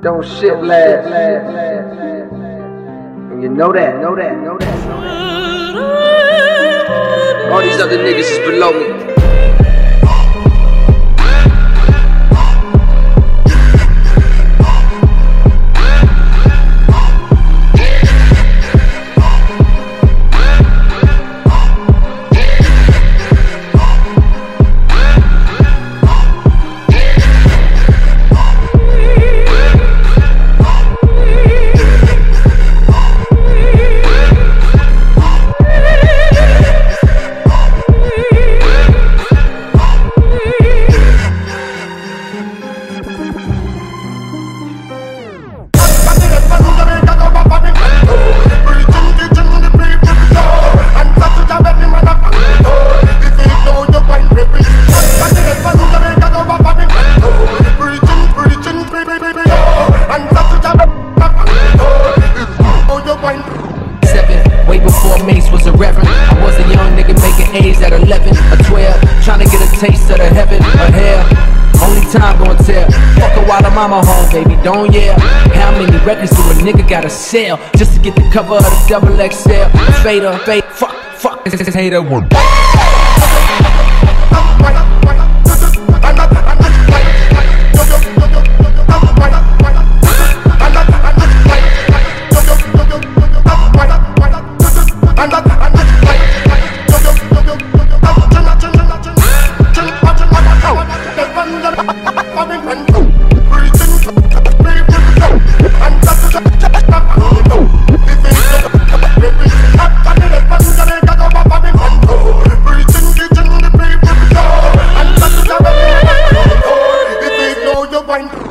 Don't shit last. And you know that, know that, know that. All these other niggas is below me. Way before Mase was a reverend. I was a young nigga making A's at 11 or 12. Trying to get a taste of the heaven or hell. Only time gonna tell. Fuck a while the mama home, baby, don't yell. How many records do a nigga gotta sell just to get the cover of the double XL? Fader, fade, fuck, fuck, this is hater one. foreign